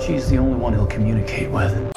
She's the only one he'll communicate with.